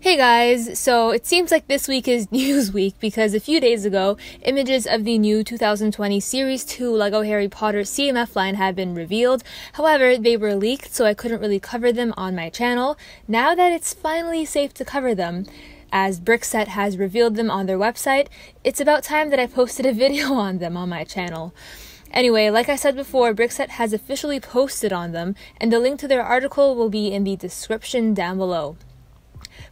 Hey guys, so it seems like this week is News Week because a few days ago, images of the new 2020 Series 2 LEGO Harry Potter CMF line have been revealed. However, they were leaked, so I couldn't really cover them on my channel. Now that it's finally safe to cover them, as Brickset has revealed them on their website, it's about time that I posted a video on them on my channel. Anyway, like I said before, Brickset has officially posted on them, and the link to their article will be in the description down below.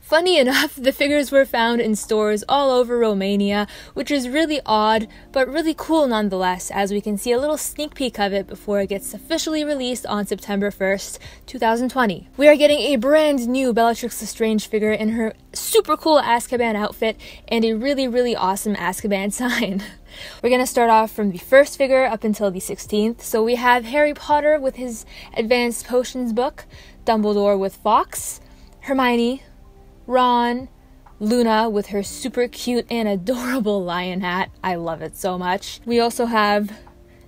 Funny enough, the figures were found in stores all over Romania, which is really odd, but really cool nonetheless, as we can see a little sneak peek of it before it gets officially released on September 1st, 2020. We are getting a brand new Bellatrix Lestrange figure in her super cool Azkaban outfit and a really, really awesome Azkaban sign. We're going to start off from the first figure up until the 16th. So we have Harry Potter with his Advanced Potions book, Dumbledore with Fawkes, Hermione Ron, Luna with her super cute and adorable lion hat. I love it so much. We also have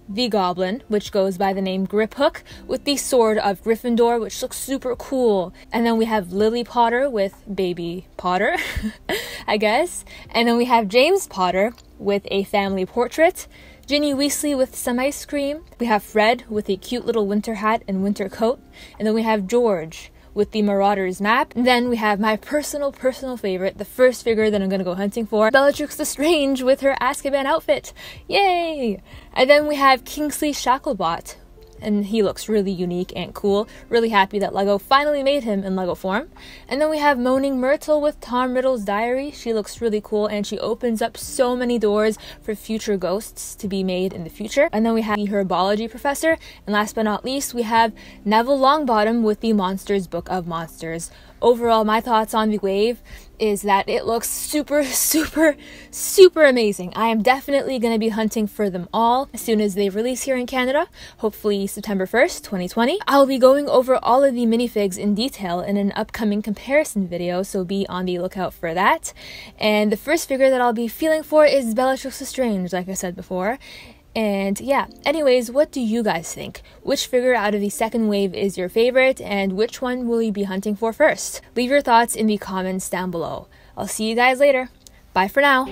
the Goblin, which goes by the name Griphook, with the sword of Gryffindor, which looks super cool. And then we have Lily Potter with baby Potter, I guess. And then we have James Potter with a family portrait. Ginny Weasley with some ice cream. We have Fred with a cute little winter hat and winter coat. And then we have George with the Marauders map. Then we have my personal, personal favorite, the first figure that I'm gonna go hunting for, Bellatrix Lestrange with her Azkaban outfit. Yay! And then we have Kingsley Shacklebolt and he looks really unique and cool. Really happy that LEGO finally made him in LEGO form. And then we have Moaning Myrtle with Tom Riddle's diary. She looks really cool and she opens up so many doors for future ghosts to be made in the future. And then we have the Herbology Professor. And last but not least, we have Neville Longbottom with the Monsters Book of Monsters overall, my thoughts on the wave is that it looks super, super, super amazing. I am definitely going to be hunting for them all as soon as they release here in Canada, hopefully September 1st, 2020. I'll be going over all of the minifigs in detail in an upcoming comparison video, so be on the lookout for that. And the first figure that I'll be feeling for is Bellatrix Lestrange, like I said before. And yeah, anyways, what do you guys think? Which figure out of the second wave is your favorite, and which one will you be hunting for first? Leave your thoughts in the comments down below. I'll see you guys later. Bye for now.